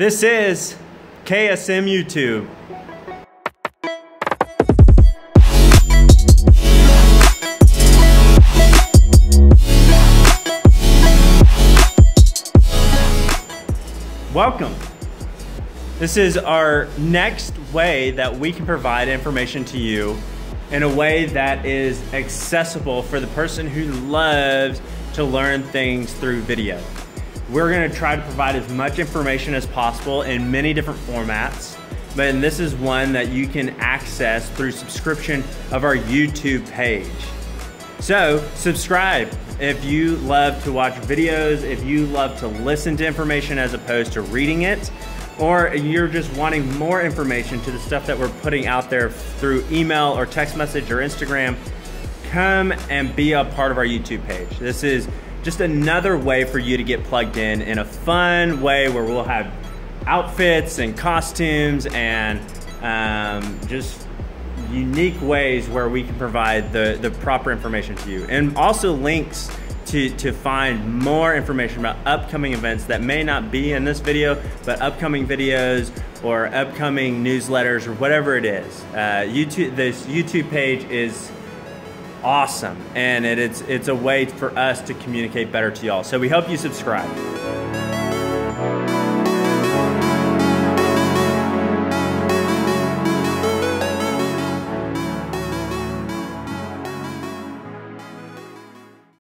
This is KSM YouTube. Welcome. This is our next way that we can provide information to you in a way that is accessible for the person who loves to learn things through video. We're gonna try to provide as much information as possible in many different formats, but this is one that you can access through subscription of our YouTube page. So subscribe if you love to watch videos, if you love to listen to information as opposed to reading it, or you're just wanting more information to the stuff that we're putting out there through email or text message or Instagram, come and be a part of our YouTube page. This is just another way for you to get plugged in in a fun way where we'll have outfits and costumes and um, just unique ways where we can provide the, the proper information to you. And also links to, to find more information about upcoming events that may not be in this video, but upcoming videos or upcoming newsletters or whatever it is. Uh, YouTube, this YouTube page is awesome and it, it's, it's a way for us to communicate better to y'all. So we hope you subscribe.